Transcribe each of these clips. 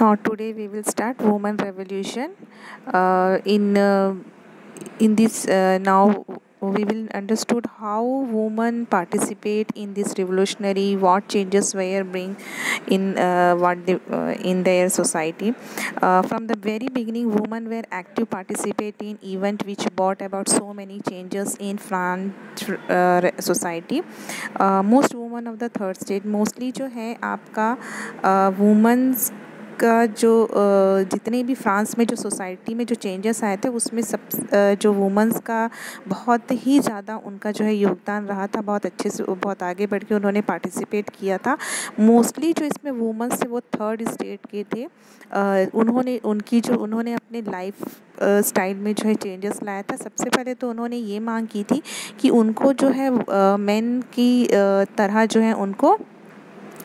Now today we will start woman revolution. Uh, in uh, in this uh, now we will understood how women participate in this revolutionary what changes were bring in uh, what they, uh, in their society uh, from the very beginning women were active participate in event which brought about so many changes in france uh, society uh, most women of the third state mostly जो है आपका women's का जो जितने भी France में जो society में जो चेंजेस आए थे, उसमें सब जो वुमेंस का बहुत ही ज़्यादा उनका जो है योगदान रहा था, बहुत अच्छे से, बहुत आगे बढ़ के उन्होंने पार्टिसिपेट किया था। मोस्टली जो इसमें वुमेंस थे, वो थर्ड स्टेट के थे। उन्होंने, उनकी जो, उन्होंने अपने लाइफ स्टाइल में जो है चेंजेस लाया था। सबसे पहले तो उन्होंने ये मांग की थी कि उनको जो है मेन की तरह जो है उनको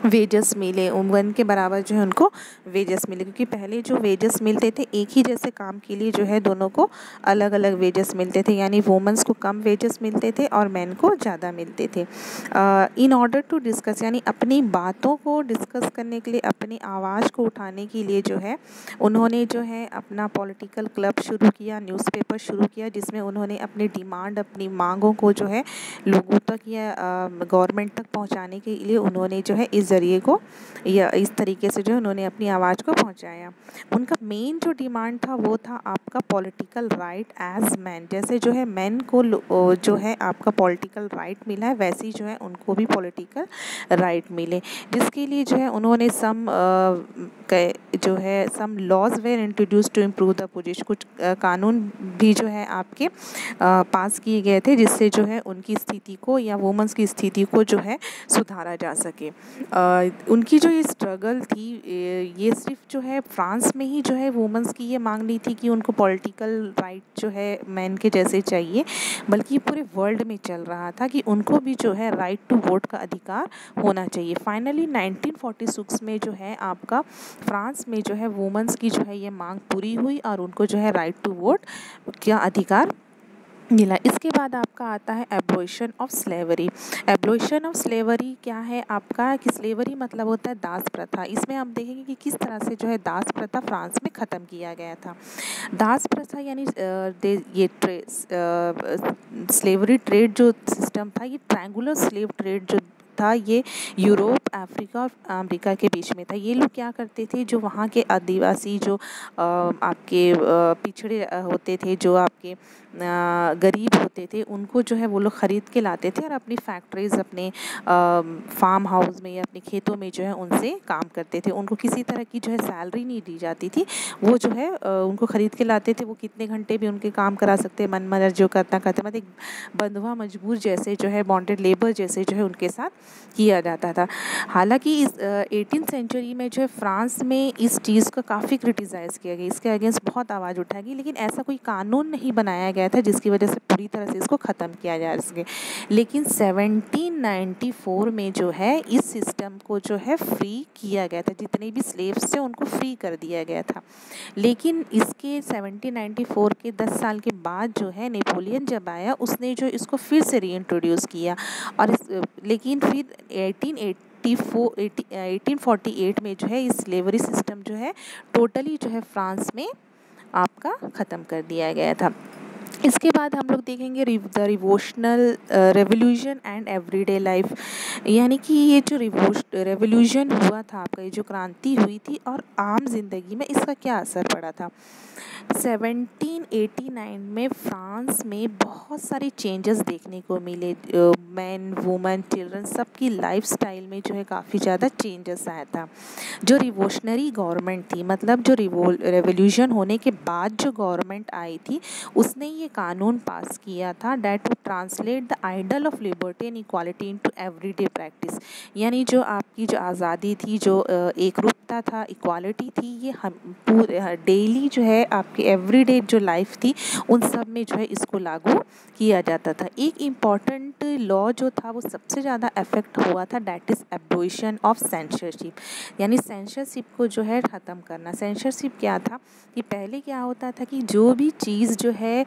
वेजेस मिले वन के बराबर जो है उनको वेजेस मिले, क्योंकि पहले जो वेजेस मिलते थे, एक ही जैसे काम के लिए जो है दोनों को अलग अलग वेजेस मिलते थे, यानी वुमेंस को कम वेजेस मिलते थे और मैन को ज़्यादा मिलते थे। इन ऑर्डर टू डिस्कस यानी अपनी बातों को डिस्कस करने के लिए, अपनी आवाज़ को उठाने के लिए जो है, उन्होंने जो है अपना पॉलिटिकल क्लब शुरू किया न्यूज़पेपर शुरू किया, जिसमें उन्होंने अपनी डिमांड अपनी मांगों को जो है लोगों तक या गवर्नमेंट तक पहुँचाने के लिए उन्होंने जो है इस ज़रिए को या इस तरीके से जो उन्होंने अपनी आवाज़ को पहुँचाया। उनका मेन जो डिमांड था, वो था आपका पॉलिटिकल राइट एज मैन जैसे जो है मैन को जो है आपका पॉलिटिकल राइट मिला है, वैसे ही जो है उनको भी पॉलिटिकल राइट मिले। जिसके लिए जो है उन्होंने सम जो है some laws were introduce to improve the position कुछ कानून भी जो है आपके पास किए गए थे, जिससे जो है उनकी स्थिति को या वुमेंस की स्थिति को जो है सुधारा जा सके। उनकी जो ये स्ट्रगल थी, ये सिर्फ़ जो है फ्रांस में ही जो है वुमेंस की ये मांग नहीं थी कि उनको पॉलिटिकल राइट जो है मैन के जैसे चाहिए, बल्कि पूरे वर्ल्ड में चल रहा था कि उनको भी जो है राइट टू वोट का अधिकार होना चाहिए। फाइनली 1946 में जो है आपका फ्रांस में जो है वुमेंस की जो है ये मांग पूरी हुई और उनको जो है राइट टू वोट का अधिकार मिला। इसके बाद आपका आता है abolition of slavery abolition of slavery क्या है? आपका कि स्लेवरी मतलब होता है दास प्रथा। इसमें आप देखेंगे कि किस तरह से जो है दास प्रथा फ्रांस में ख़त्म किया गया था। दास प्रथा यानी ये ट्रे स्लेवरी ट्रेड जो सिस्टम था, ये ट्रैंगुलर स्लेव ट्रेड जो था ये यूरोप, अफ्रीका और अमेरिका के बीच में था। ये लोग क्या करते थे जो वहाँ के आदिवासी जो आपके पिछड़े होते थे, जो आपके गरीब होते थे, उनको जो है वो लोग ख़रीद के लाते थे और अपनी फैक्ट्रीज़ अपने फार्म हाउस में या अपने खेतों में जो है उनसे काम करते थे। उनको किसी तरह की जो है सैलरी नहीं दी जाती थी। वो जो है उनको ख़रीद के लाते थे। वो कितने घंटे भी उनके काम करा सकते मन मदर जो करना, करते मतलब एक बंधुआ मजबूर जैसे जो है बॉन्डेड लेबर जैसे जो है उनके साथ किया जाता था। हालाँकि इस एटीन सेंचुरी में जो है फ्रांस में इस चीज़ को काफ़ी क्रिटिसाइज़ किया गया। इसके अगेंस्ट बहुत आवाज़ उठाई गई, लेकिन ऐसा कोई कानून नहीं बनाया गया था जिसकी वजह से पूरी तरह से इसको ख़त्म किया जा सके। लेकिन 1794 में जो है इस सिस्टम को जो है फ्री किया गया था। जितने भी स्लेव्स थे उनको फ्री कर दिया गया था। लेकिन इसके 1794 के 10 साल के बाद जो है नेपोलियन जब आया, उसने जो इसको फिर से री किया और इस, लेकिन फिर फोर एटीन फोर्टी एट में जो है इस स्लेवरी सिस्टम जो है टोटली जो है फ्रांस में आपका ख़त्म कर दिया गया था। इसके बाद हम लोग देखेंगे the revolutionary revolution and everyday life. यानी कि ये जो रिवोश, रेवोल्यूशन हुआ था आपका, ये जो क्रांति हुई थी और आम ज़िंदगी में इसका क्या असर पड़ा था? 1789 में फ्रांस में बहुत सारे चेंजेस देखने को मिले। मैन वुमेन चिल्ड्रन सबकी लाइफस्टाइल में जो है काफ़ी ज़्यादा चेंजेस आया था। जो रिवोशनरी गवर्नमेंट थी मतलब जो रिवोल रेवोल्यूशन होने के बाद जो गवर्नमेंट आई थी, उसने ये कानून पास किया था that to translate the ideal of liberty and equality into every practice यानी जो आपकी जो आज़ादी थी, जो एक रूपता था इक्वालिटी थी, ये हम, पूरे डेली जो है, आपकी एवरीडे जो लाइफ थी, उन सब में जो है इसको लागू किया जाता था। एक इंपॉर्टेंट लॉ जो था, वो सबसे ज़्यादा अफेक्ट हुआ था that is abolition of censorship यानी सेंसरशिप को जो है, ख़त्म करना। सेंसरशिप क्या था कि पहले क्या होता था कि जो भी चीज़ जो है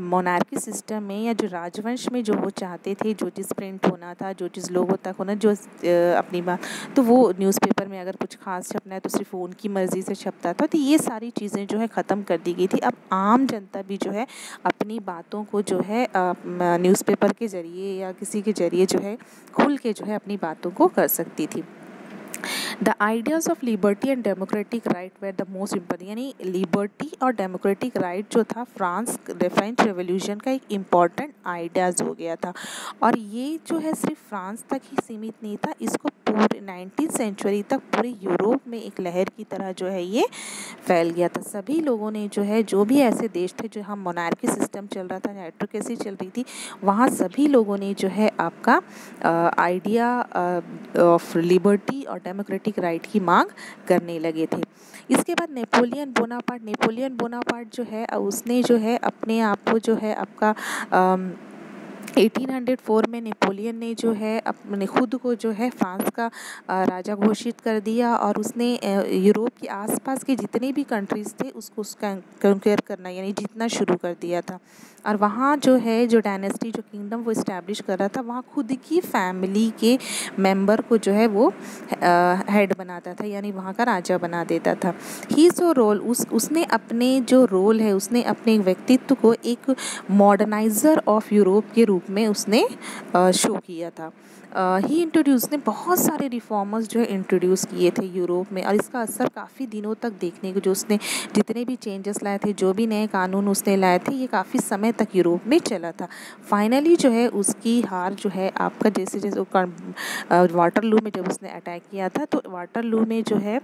मोनार्की सिस्टम में या जो राजवंश में जो वो चाहते थे, जो चीज़ प्रिंट होना था, जो चीज़ लोगों तक होना, जो अपनी बात तो वो न्यूज़पेपर में अगर कुछ खास छपना है तो सिर्फ़ उनकी मर्ज़ी से छपता था। तो ये सारी चीज़ें जो है ख़त्म कर दी गई थी। अब आम जनता भी जो है अपनी बातों को जो है न्यूज़पेपर के ज़रिए या किसी के ज़रिए जो है, खुल के जो है अपनी बातों को कर सकती थी। The ideas of liberty and democratic right were the most important यानी लिबर्टी और डेमोक्रेटिक राइट जो था फ्रांस फ्रेंच रेवोल्यूशन का एक इंपॉर्टेंट आइडियाज़ हो गया था। और ये जो है, सिर्फ़ फ्रांस तक ही सीमित नहीं था, इसको पूरे नाइनटीन सेंचुरी तक पूरे यूरोप में एक लहर की तरह जो है ये फैल गया था। सभी लोगों ने जो है, जो भी ऐसे देश थे, जो हम मोनार्की सिस्टम चल रहा था एट्रोकेसी चल रही थी, वहाँ सभी लोगों ने जो है आपका आइडिया ऑफ़ लिबर्टी और डेमोक्रेटिक राइट की मांग करने लगे थे। इसके बाद नेपोलियन बोनापार्ट नेपोलियन बोनापार्ट जो है, उसने जो है अपने आप को जो है, आपका 1804 में नेपोलियन ने जो है अपने खुद को जो है फ्रांस का राजा घोषित कर दिया और उसने यूरोप के आसपास के जितने भी कंट्रीज़ थे उसको उसका कंकेयर करना, यानी जीतना शुरू कर दिया था। और वहाँ जो है, जो डायनेस्टी जो किंगडम वो इस्टेब्लिश कर रहा था, वहाँ खुद की फैमिली के मेंबर को जो है वो हेड बनाता था, यानी वहाँ का राजा बना देता था। ही सो रोल उस, उसने अपने जो रोल है, उसने अपने व्यक्तित्व को एक मॉडर्नाइज़र ऑफ़ यूरोप के रूप में उसने शो किया था। ही इंट्रोड्यूस ने बहुत सारे रिफॉर्मर्स जो है इंट्रोड्यूस किए थे यूरोप में और इसका असर काफ़ी दिनों तक देखने को, जो उसने जितने भी चेंजेस लाए थे, जो भी नए कानून उसने लाए थे, ये काफ़ी समय तक यूरोप में चला था। फाइनली जो है उसकी हार जो है आपका जैसे जैसे वाटर लू में जब उसने अटैक किया था तो वाटर लू में जो है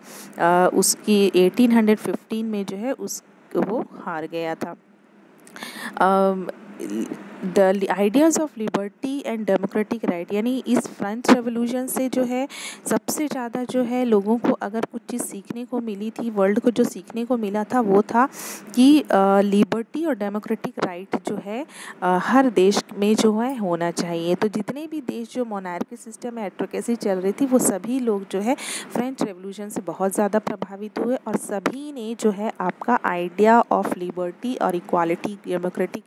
उसकी 1815 में जो है उस, वो हार गया था। The ideas of liberty and democratic right यानी इस फ्रेंच रेवोल्यूशन से जो है सबसे ज़्यादा जो है लोगों को अगर कुछ चीज़ सीखने को मिली थी वर्ल्ड को जो सीखने को मिला था वो था कि लिबर्टी और डेमोक्रेटिक राइट जो है आ, हर देश में जो है होना चाहिए। तो जितने भी देश जो मोनार्की सिस्टम एट्रोकेसी चल रही थी वो सभी लोग जो है फ्रेंच रेवोल्यूशन से बहुत ज़्यादा प्रभावित हुए और सभी ने जो है आपका आइडिया ऑफ़ लिबर्टी और equality democratic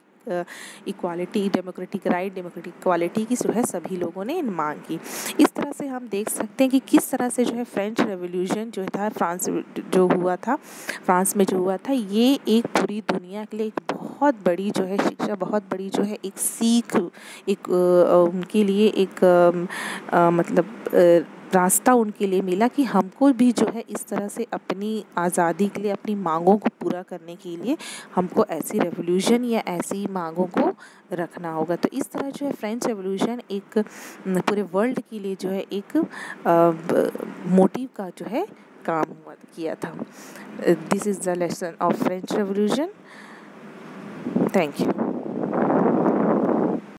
equality democratic right democratic equality की जो है सभी लोगों ने मांग की। इस तरह से हम देख सकते हैं कि किस तरह से जो है फ्रेंच रेवोल्यूशन जो था फ्रांस जो हुआ था फ्रांस में जो हुआ था, ये एक पूरी दुनिया के लिए एक बहुत बड़ी जो है शिक्षा, बहुत बड़ी जो है एक सीख, एक उनके लिए एक मतलब रास्ता उनके लिए मिला कि हमको भी जो है इस तरह से अपनी आज़ादी के लिए, अपनी मांगों को पूरा करने के लिए हमको ऐसी रेवोल्यूशन या ऐसी मांगों को रखना होगा। तो इस तरह जो है फ्रेंच रेवोल्यूशन एक पूरे वर्ल्ड के लिए जो है एक मोटिव का जो है काम हुआ, किया था। This is the lesson of French revolution thank you